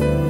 Bye.